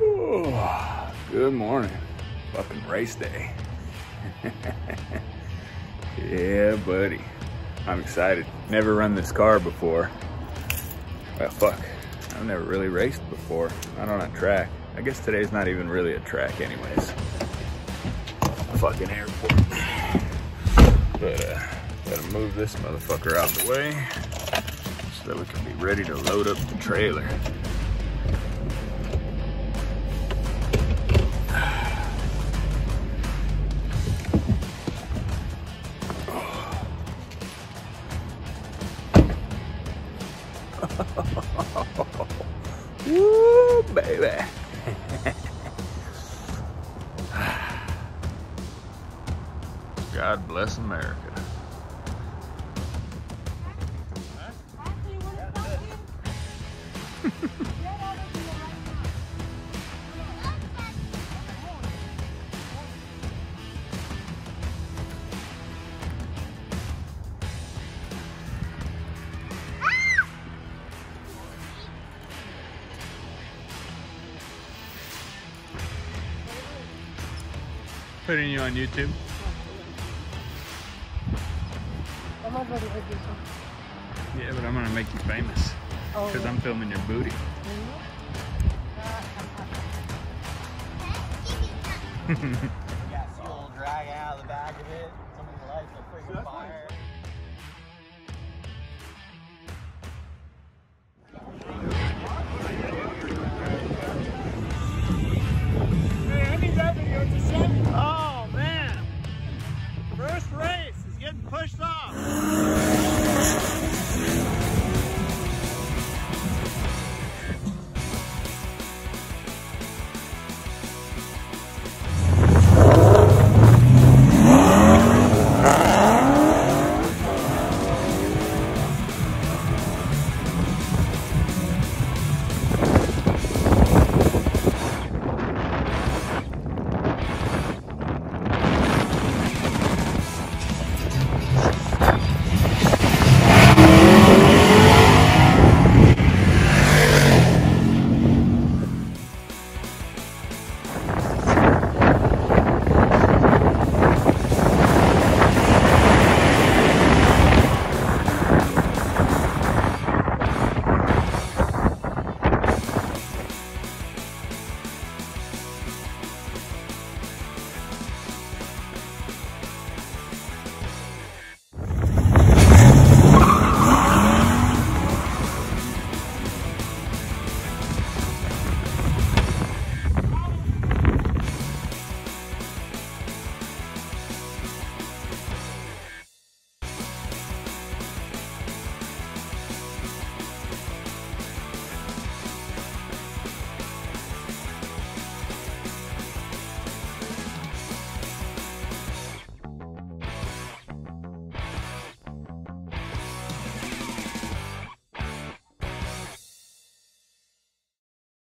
Oh, good morning. Fucking race day. yeah, buddy. I'm excited. Never run this car before. Well, fuck. I've never really raced before. Not on a track. I guess today's not even really a track anyways. Fucking airport. But, uh, gotta move this motherfucker out the way so that we can be ready to load up the trailer. Woo, baby. God bless America. putting you on YouTube. I'm already. Yeah, but I'm gonna make you famous. Because oh, yeah. I'm filming your booty. out of the back of it. Lights freaking fire. race. He's getting pushed off.